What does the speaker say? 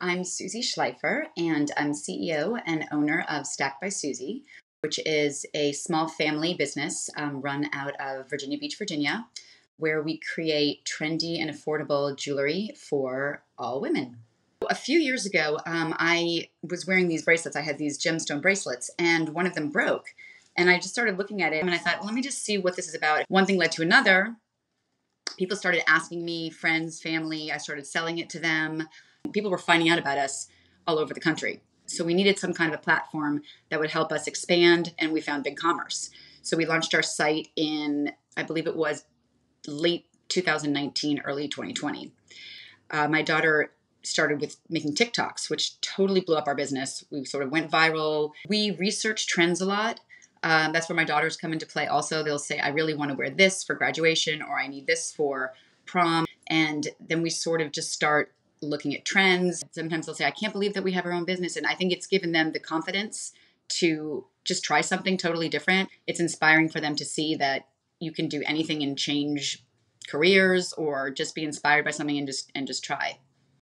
I'm Suzie Schleifer, and I'm CEO and owner of Stacked by Suzie, which is a small family business um, run out of Virginia Beach, Virginia, where we create trendy and affordable jewelry for all women. A few years ago, um, I was wearing these bracelets. I had these gemstone bracelets, and one of them broke. And I just started looking at it, and I thought, well, let me just see what this is about. One thing led to another. People started asking me, friends, family. I started selling it to them people were finding out about us all over the country. So we needed some kind of a platform that would help us expand, and we found BigCommerce. So we launched our site in, I believe it was late 2019, early 2020. Uh, my daughter started with making TikToks, which totally blew up our business. We sort of went viral. We research trends a lot. Um, that's where my daughters come into play also. They'll say, I really want to wear this for graduation, or I need this for prom. And then we sort of just start looking at trends. Sometimes they'll say, I can't believe that we have our own business. And I think it's given them the confidence to just try something totally different. It's inspiring for them to see that you can do anything and change careers or just be inspired by something and just and just try.